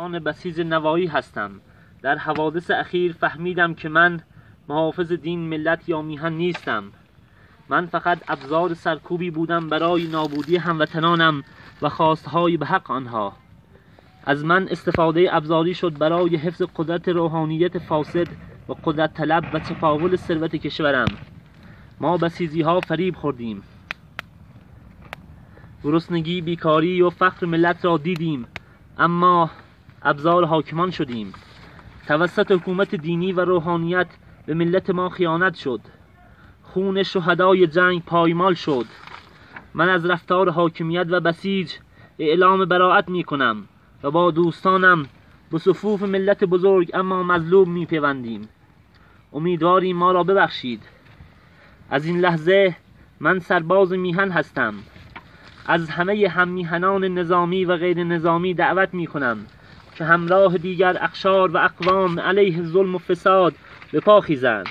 خان بسیج نوایی هستم. در حوادث اخیر فهمیدم که من محافظ دین ملت یا میهن نیستم. من فقط ابزار سرکوبی بودم برای نابودی هموطنانم و خواستهای به حق آنها. از من استفاده ابزاری شد برای حفظ قدرت روحانیت فاسد و قدرت طلب و تفاول ثروت کشورم. ما بسیزی ها فریب خوردیم. گرسنگی بیکاری و فقر ملت را دیدیم. اما ابزار حاکمان شدیم. توسط حکومت دینی و روحانیت به ملت ما خیانت شد. خون شهدای جنگ پایمال شد. من از رفتار حاکمیت و بسیج اعلام براعت می کنم و با دوستانم به صفوف ملت بزرگ اما مظلوم می پیوندیم امیدواریم ما را ببخشید. از این لحظه من سرباز میهن هستم. از همه هم میهنان نظامی و غیر نظامی دعوت می کنم همراه دیگر اخشار و اقوام علیه ظلم و فساد به پا خیزند